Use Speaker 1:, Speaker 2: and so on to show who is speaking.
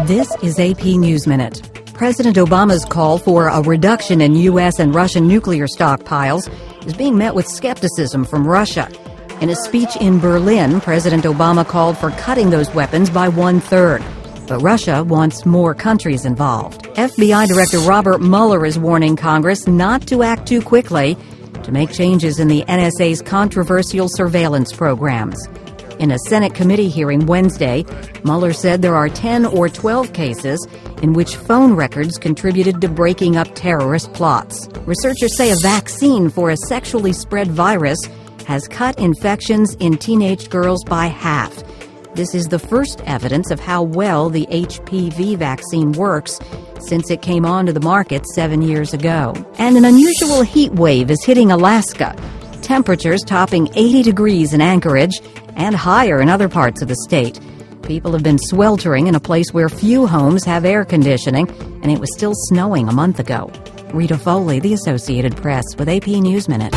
Speaker 1: This is AP News Minute. President Obama's call for a reduction in U.S. and Russian nuclear stockpiles is being met with skepticism from Russia. In a speech in Berlin, President Obama called for cutting those weapons by one third. But Russia wants more countries involved. FBI Director Robert Mueller is warning Congress not to act too quickly to make changes in the NSA's controversial surveillance programs. In a Senate committee hearing Wednesday, Mueller said there are 10 or 12 cases in which phone records contributed to breaking up terrorist plots. Researchers say a vaccine for a sexually spread virus has cut infections in teenage girls by half. This is the first evidence of how well the HPV vaccine works since it came onto the market seven years ago. And an unusual heat wave is hitting Alaska. Temperatures topping 80 degrees in Anchorage and higher in other parts of the state. People have been sweltering in a place where few homes have air conditioning, and it was still snowing a month ago. Rita Foley, The Associated Press, with AP News Minute.